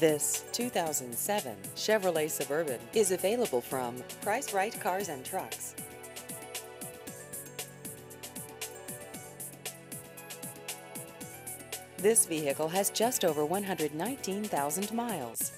This 2007 Chevrolet Suburban is available from Price Right Cars and Trucks. This vehicle has just over 119,000 miles.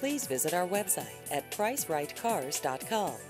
Please visit our website at pricerightcars.com.